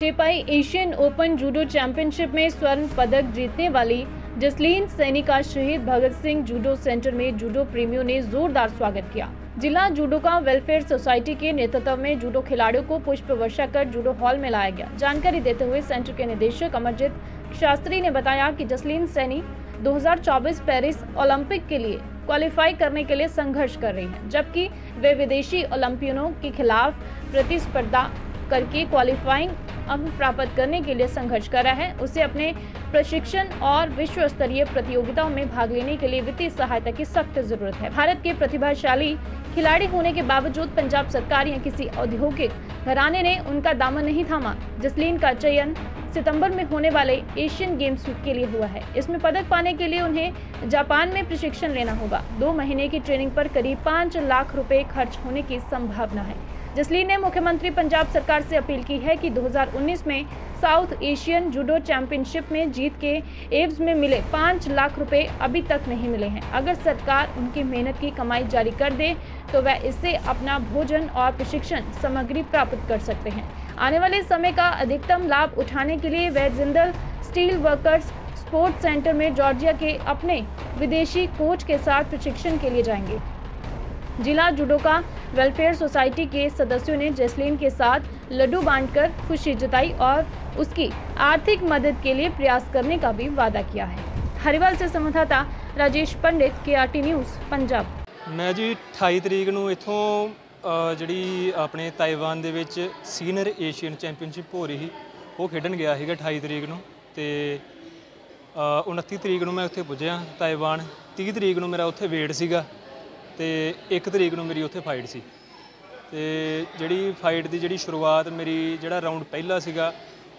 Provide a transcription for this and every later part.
टिपाई Asian open judo championship में स्वर्ण पदक जीतने वाली जसलीन सैनी का शहीद भगत सिंह जूडो सेंटर में जूडो प्रेमियों ने जोरदार स्वागत किया। जिला जूडो का वेलफेयर सोसाइटी के नेतृत्व में जूडो खिलाड़ियों को पुष्प वर्षा कर जूडो हॉल में लाया गया। जानकारी देते हुए सेंटर के निदेशक अमरजीत शास्त्री ने बताया कि जसलीन सैनी 2024 पेरिस ओलंपिक के लिए क्वालिफाई करने के लिए संघर्ष कर रही हैं, जबकि वे विदेशी ओलंपियनों के खिलाफ प्रतिस्पर्धा करके क्वालिफाइंग अंक प्राप्त करने के लिए संघर्ष कर रहा है। उसे अपने प्रशिक्षण और विश्व स्तरीय प्रतियोगिताओं में भाग लेने के लिए वित्तीय सहायता की सख्त ज़रूरत है। भारत के प्रतिभाशाली खिलाड़ी होने के बावजूद पंजाब सरकार या किसी औद्योगिक घराने ने उनका दामन नहीं थामा, जसलीन का चयन सितंबर में होने वाले एशियन गेम्स के लिए हुआ है। इसमें पदक पाने के लिए उन्हें जापान में प्रशिक्षण लेना होगा। दो महीने की ट्रेनिंग पर करीब पाँच लाख रुपए खर्च होने की संभावना है। जसलीन ने मुख्यमंत्री पंजाब सरकार से अपील की है कि 2019 में साउथ एशियन जूडो चैंपियनशिप में जीत के एव्स में मिले पाँच लाख रुपए अभी तक नहीं मिले हैं। अगर सरकार उनकी मेहनत की कमाई जारी कर दे तो वह इससे अपना भोजन और प्रशिक्षण सामग्री प्राप्त कर सकते हैं। आने वाले समय का अधिकतम लाभ उठाने के लिए वह Jindal steel workers sports centre में जॉर्जिया के अपने विदेशी कोच के साथ प्रशिक्षण के लिए जाएँगे। जिला जुडोका वेलफेयर सोसाइटी के सदस्यों ने जसलीन के साथ लड्डू बांटकर खुशी जताई और उसकी आर्थिक मदद के लिए प्रयास करने का भी वादा किया है हरिवाल से संवाददाता राजेश पंडित के आर न्यूज़ पंजाब ਮੈਂ ਜੀ 28 ਤਰੀਕ ਨੂੰ ਇੱਥੋਂ ਅ, ਜਿਹੜੀ ਆਪਣੇ ਤਾਈਵਾਨ ਦੇ ਵਿੱਚ ਸੀਨੀਅਰ ਏਸ਼ੀਅਨ ਚੈਂਪੀਅਨਸ਼ਿਪ ਹੋ ਰਹੀ ਸੀ ਉਹ ਖੇਡਣ ਗਿਆ ਸੀਗਾ 28 ਤਰੀਕ ਨੂੰ ਤੇ ਅ, 29 ਤਰੀਕ ਨੂੰ ਮੈਂ ਉੱਥੇ ਪੁੱਜਿਆ ਤਾਈਵਾਨ 30 ਤਰੀਕ ਨੂੰ ਮੇਰਾ ਉੱਥੇ ਵੇਟ ਸੀਗਾ ਤੇ 1 ਤਰੀਕ ਨੂੰ ਮੇਰੀ ਉੱਥੇ ਫਾਈਟ ਸੀ। ਤੇ ਜਿਹੜੀ ਫਾਈਟ ਦੀ ਜਿਹੜੀ ਸ਼ੁਰੂਆਤ ਮੇਰੀ ਜਿਹੜਾ ਰਾਉਂਡ ਪਹਿਲਾ ਸੀਗਾ,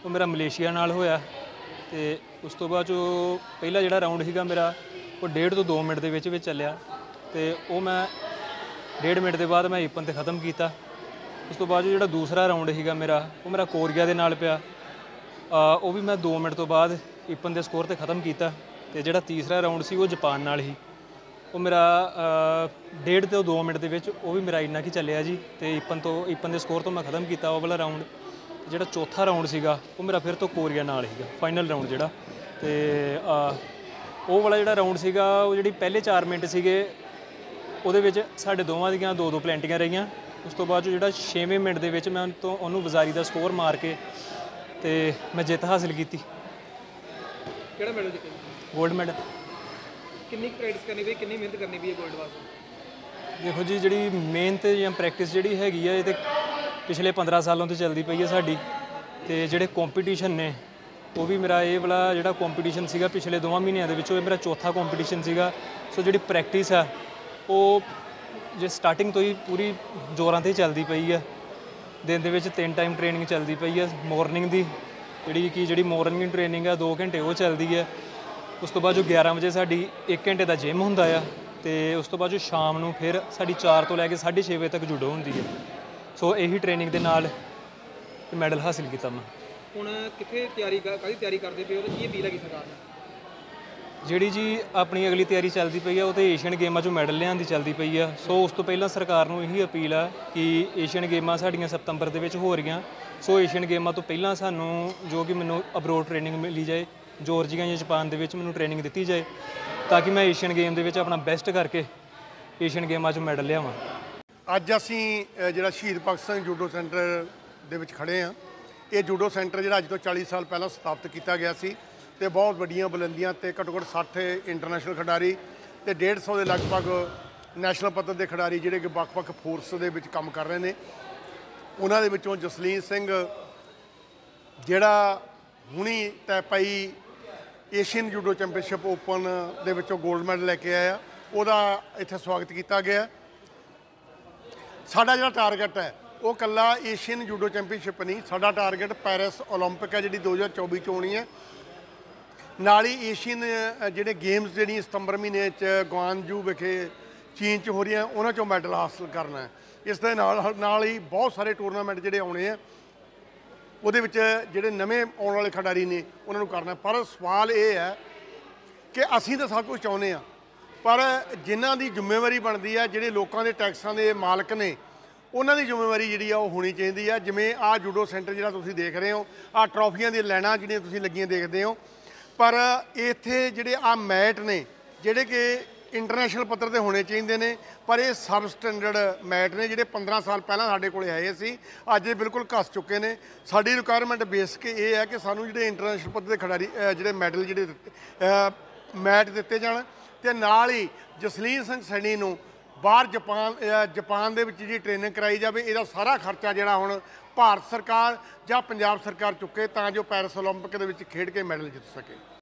ਉਹ ਮੇਰਾ ਮਲੇਸ਼ੀਆ ਨਾਲ ਹੋਇਆ ਤੇ ਉਸ ਤੋਂ ਬਾਅਦ ਜੋ ਪਹਿਲਾ ਜਿਹੜਾ ਰਾਉਂਡ ਸੀਗਾ ਮੇਰਾ, ਉਹ 1.5 ਤੋਂ 2 ਮਿੰਟ ਦੇ ਵਿੱਚ ਵਿੱਚ ਚੱਲਿਆ ਤੇ ਉਹ ਮੈਂ 1.5 ਮਿੰਟ ਦੇ ਬਾਅਦ ਮੈਂ ਈਪਨ ਤੇ ਖਤਮ ਕੀਤਾ। ਉਸ ਤੋਂ ਬਾਅਦ ਜੋ ਜਿਹੜਾ ਦੂਸਰਾ ਰਾਉਂਡ ਸੀਗਾ ਮੇਰਾ, ਉਹ ਮੇਰਾ ਕੋਰੀਆ ਦੇ ਨਾਲ ਪਿਆ। ਉਹ ਵੀ ਮੈਂ 2 ਮਿੰਟ ਤੋਂ ਬਾਅਦ ਏਪਨ ਦੇ ਸਕੋਰ ਤੇ ਖਤਮ ਕੀਤਾ ਤੇ ਜਿਹੜਾ ਤੀਸਰਾ ਰਾਉਂਡ ਸੀ ਉਹ ਜਾਪਾਨ ਨਾਲ ਸੀ। ਉਹ ਮੇਰਾ ਡੇਢ ਤੋਂ 2 ਮਿੰਟ ਦੇ ਵਿੱਚ ਉਹ ਵੀ ਮੇਰਾ ਇੰਨਾ ਕੀ ਚੱਲਿਆ ਜੀ ਤੇ ਈਪਨ ਤੋਂ ਈਪਨ ਦੇ ਸਕੋਰ ਤੋਂ ਮੈਂ ਖਤਮ ਕੀਤਾ ਉਹ ਵਾਲਾ ਰਾਉਂਡ ਜਿਹੜਾ ਚੌਥਾ ਰਾਉਂਡ ਸੀਗਾ ਉਹ ਮੇਰਾ ਫਿਰ ਤੋਂ ਕੋਰੀਆ ਨਾਲ ਸੀਗਾ ਫਾਈਨਲ ਰਾਉਂਡ ਜਿਹੜਾ। ਤੇ ਉਹ ਵਾਲਾ ਜਿਹੜਾ ਰਾਉਂਡ ਸੀਗਾ ਉਹ ਜਿਹੜੀ ਪਹਿਲੇ 4 ਮਿੰਟ ਸੀਗੇ ਉਹਦੇ ਵਿੱਚ ਸਾਡੇ ਦੋਵਾਂ ਦੀਆਂ ਦੋ ਦੋ ਪਲੈਂਟੀਆਂ ਰਹੀਆਂ। ਉਸ ਤੋਂ ਬਾਅਦ ਜਿਹੜਾ 6ਵੇਂ ਮਿੰਟ ਦੇ ਵਿੱਚ ਮੈਂ ਉਹਨੂੰ ਤੋਂ ਉਹਨੂੰ ਵਜ਼ਾਰੀ ਦਾ ਸਕੋਰ ਮਾਰ ਕੇ ਤੇ ਮੈਂ ਜਿੱਤ ਹਾਸਿਲ ਕੀਤੀ। ਕਿਹੜਾ ਮੈਡਲ ਜਿੱਤਿਆ? 골ਡ ਮੈਡਲ। ਕਿੰਨੀ ਪ੍ਰੈਕਟਿਸ ਕਰਨੀ ਪਈ, ਕਿੰਨੀ ਮਿਹਨਤ ਕਰਨੀ ਪਈ ਹੈ 골ਡ ਵਾਸਤੇ? ਦੇਖੋ ਜੀ, ਜਿਹੜੀ ਮਿਹਨਤ ਜਾਂ ਪ੍ਰੈਕਟਿਸ ਜਿਹੜੀ ਹੈਗੀ ਆ, ਇਹ ਤੇ ਪਿਛਲੇ 15 ਸਾਲਾਂ ਤੋਂ ਚੱਲਦੀ ਪਈ ਹੈ ਸਾਡੀ। ਤੇ ਜਿਹੜੇ ਕੰਪੀਟੀਸ਼ਨ ਨੇ, ਉਹ ਵੀ ਮੇਰਾ ਇਹ ਵਾਲਾ ਜਿਹੜਾ ਕੰਪੀਟੀਸ਼ਨ ਸੀਗਾ ਪਿਛਲੇ ਦੋਵਾਂ ਮਹੀਨਿਆਂ ਦੇ ਵਿੱਚੋਂ ਇਹ ਮੇਰਾ ਚੌਥਾ ਕੰਪੀਟੀਸ਼ਨ ਸੀਗਾ। ਸੋ ਜਿਹੜੀ ਪ੍ਰੈਕਟਿਸ ਆ, ਉਹ ਜੇ ਸਟਾਰਟਿੰਗ ਤੋਂ ਹੀ ਪੂਰੀ ਜ਼ੋਰਾਂ ਤੇ ਚੱਲਦੀ ਪਈ ਆ। ਦਿਨ ਦੇ ਵਿੱਚ ਤਿੰਨ ਟਾਈਮ ਟ੍ਰੇਨਿੰਗ ਚੱਲਦੀ ਪਈ ਆ ਮਾਰਨਿੰਗ ਦੀ। ਜਿਹੜੀ ਕਿ ਜਿਹੜੀ ਮਾਰਨਿੰਗ ਟ੍ਰੇਨਿੰਗ ਆ 2 ਘੰਟੇ ਉਹ ਚੱਲਦੀ ਆ। ਉਸ ਤੋਂ ਬਾਅਦ ਜੋ 11 ਵਜੇ ਸਾਡੀ 1 ਘੰਟੇ ਦਾ ਜਿਮ ਹੁੰਦਾ ਆ ਤੇ ਉਸ ਤੋਂ ਬਾਅਦ ਜੋ ਸ਼ਾਮ ਨੂੰ ਫਿਰ ਸਾਡੀ 4 ਤੋਂ ਲੈ ਕੇ 6:30 ਵਜੇ ਤੱਕ ਜੁਡੋ ਹੁੰਦੀ ਹੈ ਸੋ ਇਹੀ ਟ੍ਰੇਨਿੰਗ ਦੇ ਨਾਲ ਮੈਡਲ ਹਾਸਿਲ ਕੀਤਾ ਮੈਂ। ਹੁਣ ਕਿੱਥੇ ਤਿਆਰੀ ਕਾਹਦੀ ਤਿਆਰੀ ਕਰਦੇ ਪਏ ਹੋ ਤੇ ਕੀ ਅਪੀਲ ਹੈਗੀ ਸਰਕਾਰ ਨੂੰ? ਜਿਹੜੀ ਜੀ ਆਪਣੀ ਅਗਲੀ ਤਿਆਰੀ ਚੱਲਦੀ ਪਈ ਆ ਉਹ ਤੇ ਏਸ਼ੀਅਨ ਗੇਮਾਂ 'ਚੋਂ ਮੈਡਲ ਲਿਆਉਣ ਦੀ ਚੱਲਦੀ ਪਈ ਆ। ਸੋ ਉਸ ਤੋਂ ਪਹਿਲਾਂ ਸਰਕਾਰ ਨੂੰ ਇਹੀ ਅਪੀਲ ਆ ਕਿ ਏਸ਼ੀਅਨ ਗੇਮਾਂ ਸਾਡੀਆਂ ਸਤੰਬਰ ਦੇ ਵਿੱਚ ਹੋ ਰਹੀਆਂ। ਸੋ ਏਸ਼ੀਅਨ ਗੇਮਾਂ ਤੋਂ ਪਹਿਲਾਂ ਸਾਨੂੰ ਜੋ ਕਿ ਮੈਨੂੰ ਅਬਰੋਡ ਟ੍ਰੇਨਿੰਗ ਮਿਲੀ ਜਾਏ ਜੋਰਜੀਆ ਜਾਂ ਜਾਪਾਨ ਦੇ ਵਿੱਚ ਮੈਨੂੰ ਟ੍ਰੇਨਿੰਗ ਦਿੱਤੀ ਜਾਏ ਤਾਂ ਕਿ ਮੈਂ ਏਸ਼ੀਅਨ ਗੇਮ ਦੇ ਵਿੱਚ ਆਪਣਾ ਬੈਸਟ ਕਰਕੇ ਏਸ਼ੀਅਨ ਗੇਮਾਂ 'ਚ ਮੈਡਲ ਲਿਆਵਾਂ। ਅੱਜ ਅਸੀਂ ਜਿਹੜਾ ਸ਼ਹੀਦ ਭਗਤ ਸਿੰਘ ਜੂਡੋ ਸੈਂਟਰ ਦੇ ਵਿੱਚ ਖੜੇ ਆ ਇਹ ਜੂਡੋ ਸੈਂਟਰ ਜਿਹੜਾ ਅੱਜ ਤੋਂ 40 ਸਾਲ ਪਹਿਲਾਂ ਸਥਾਪਿਤ ਕੀਤਾ ਗਿਆ ਸੀ ਤੇ ਬਹੁਤ ਵੱਡੀਆਂ ਬੁਲੰਦੀਆਂ ਤੇ ਘੱਟੋ ਘੱਟ 60 ਇੰਟਰਨੈਸ਼ਨਲ ਖਿਡਾਰੀ ਤੇ 150 ਦੇ ਲਗਭਗ ਨੈਸ਼ਨਲ ਪੱਧਰ ਦੇ ਖਿਡਾਰੀ ਜਿਹੜੇ ਕਿ ਵੱਖ-ਵੱਖ ਫੋਰਸ ਦੇ ਵਿੱਚ ਕੰਮ ਕਰ ਰਹੇ ਨੇ। ਉਹਨਾਂ ਦੇ ਵਿੱਚੋਂ ਜਸਲੀਨ ਸਿੰਘ, ਜਿਹੜਾ ਹੁਣੀ ਤੈ ਪਈ ਏਸ਼ੀਅਨ ਜੂਡੋ ਚੈਂਪੀਅਨਸ਼ਿਪ ਓਪਨ ਦੇ ਵਿੱਚੋਂ 골ਡ ਮੈਡਲ ਲੈ ਕੇ ਆਇਆ। ਉਹਦਾ ਇੱਥੇ ਸਵਾਗਤ ਕੀਤਾ ਗਿਆ। ਸਾਡਾ ਜਿਹੜਾ ਟਾਰਗੇਟ ਹੈ, ਉਹ ਕੱਲਾ ਏਸ਼ੀਅਨ ਜੂਡੋ ਚੈਂਪੀਅਨਸ਼ਿਪ ਨਹੀਂ, ਸਾਡਾ ਟਾਰਗੇਟ ਪੈਰਿਸ 올림픽 ਹੈ ਜਿਹੜੀ 2024 ਚ ਹੋਣੀ ਹੈ। ਨਾਲ ਹੀ ਏਸ਼ੀਅਨ ਜਿਹੜੇ ਗੇਮਸ ਜਿਹੜੀਆਂ ਸਤੰਬਰ ਮਹੀਨੇ ਚ ਗਵਾਨਜੂ ਵਿਖੇ ਚੀਨ ਚ ਹੋ ਰਹੀਆਂ, ਉਹਨਾਂ ਚੋਂ ਮੈਡਲ ਹਾਸਲ ਕਰਨਾ ਹੈ। ਇਸ ਦੇ ਨਾਲ ਨਾਲ ਹੀ ਬਹੁਤ ਸਾਰੇ ਟੂਰਨਾਮੈਂਟ ਜਿਹੜੇ ਆਉਣੇ ਆ ਉਹਦੇ ਵਿੱਚ ਜਿਹੜੇ ਨਵੇਂ ਆਉਣ ਵਾਲੇ ਖਿਡਾਰੀ ਨੇ, ਉਹਨਾਂ ਨੂੰ ਕਰਨਾ ਪਰ ਸਵਾਲ ਇਹ ਹੈ ਕਿ ਅਸੀਂ ਤਾਂ ਸਭ ਕੁਝ ਚਾਹੁੰਦੇ ਆ ਪਰ ਜਿਨ੍ਹਾਂ ਦੀ ਜ਼ਿੰਮੇਵਾਰੀ ਬਣਦੀ ਹੈ, ਜਿਹੜੇ ਲੋਕਾਂ ਦੇ ਟੈਕਸਾਂ ਦੇ ਮਾਲਕ ਨੇ, ਉਹਨਾਂ ਦੀ ਜ਼ਿੰਮੇਵਾਰੀ ਜਿਹੜੀ ਆ ਉਹ ਹੋਣੀ ਚਾਹੀਦੀ ਆ। ਜਿਵੇਂ ਆ ਜੂਡੋ ਸੈਂਟਰ ਜਿਹੜਾ ਤੁਸੀਂ ਦੇਖ ਰਹੇ ਹੋ ਆ ਟਰੋਫੀਆਂ ਦੀਆਂ ਲਾਈਨਾਂ ਜਿਹੜੀਆਂ ਤੁਸੀਂ ਲੱਗੀਆਂ ਦੇਖਦੇ ਹੋ। ਪਰ ਇੱਥੇ ਜਿਹੜੇ ਆ ਮੈਟ ਨੇ, ਜਿਹੜੇ ਕਿ ਇੰਟਰਨੈਸ਼ਨਲ ਪੱਧਰ ਤੇ ਹੋਣੇ ਚਾਹੀਦੇ ਨੇ ਪਰ ਇਹ ਸਬ ਸਟੈਂਡਰਡ ਮੈਟ ਨੇ ਜਿਹੜੇ 15 ਸਾਲ ਪਹਿਲਾਂ ਸਾਡੇ ਕੋਲੇ ਆਏ ਸੀ ਅੱਜ ਇਹ ਬਿਲਕੁਲ ਘਸ ਚੁੱਕੇ ਨੇ ਸਾਡੀ ਰਿਕੁਆਇਰਮੈਂਟ ਬੇਸਿਕ ਇਹ ਹੈ ਕਿ ਸਾਨੂੰ ਜਿਹੜੇ ਇੰਟਰਨੈਸ਼ਨਲ ਪੱਧਰ ਤੇ ਖਿਡਾਰੀ ਅ, ਜਿਹੜੇ ਮੈਡਲ ਜਿਹੜੇ ਦਿੱਤੇ, ਅ, ਮੈਟ ਦਿੱਤੇ ਜਾਣ ਤੇ ਨਾਲ ਹੀ ਜਸਲੀਨ ਸਿੰਘ ਸੈਣੀ ਨੂੰ ਬਾਹਰ ਜਾਪਾਨ ਅ, ਜਾਪਾਨ ਦੇ ਵਿੱਚ ਜਿਹੜੀ ਟ੍ਰੇਨਿੰਗ ਕਰਾਈ ਜਾਵੇ ਇਹਦਾ ਸਾਰਾ ਖਰਚਾ ਜਿਹੜਾ ਹੁਣ ਭਾਰਤ ਸਰਕਾਰ ਜਾਂ ਪੰਜਾਬ ਸਰਕਾਰ ਚੁੱਕੇ ਤਾਂ ਜੋ ਪੈਰਿਸ 올림픽 ਦੇ ਵਿੱਚ ਖੇਡ ਕੇ ਮੈਡਲ ਜਿੱਤ ਸਕੇ